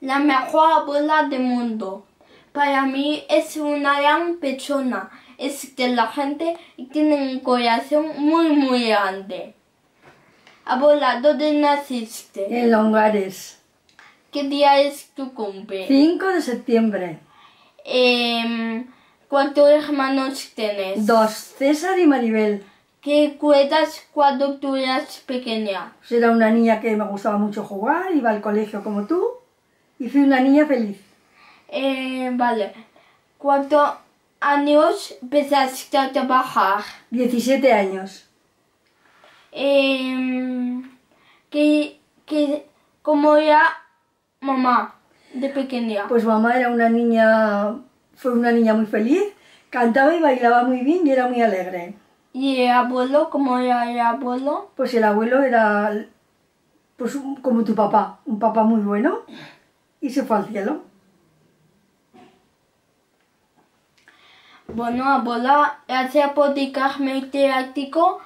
la mejor abuela del mundo. Para mí es una gran persona, es inteligente y tiene un corazón muy muy grande. Abuela, ¿dónde naciste? En Longares. ¿Qué día es tu cumple? 5 de septiembre. Em, ¿Cuántos hermanos tienes? Dos, César y Maribel. ¿Qué cuentas cuando tú eras pequeña? Pues era una niña que me gustaba mucho jugar, iba al colegio como tú y fui una niña feliz. Eh, vale. ¿Cuántos años empezaste a trabajar? 17 años. Em, ¿qué, qué, ¿Cómo era mamá de pequeña? Pues mamá era una niña, fue una niña muy feliz, cantaba y bailaba muy bien y era muy alegre. ¿Y el abuelo? ¿Cómo era el abuelo? Pues el abuelo era pues como tu papá, un papá muy bueno y se fue al cielo. Bueno, abuela, gracias por dedicarme este artículo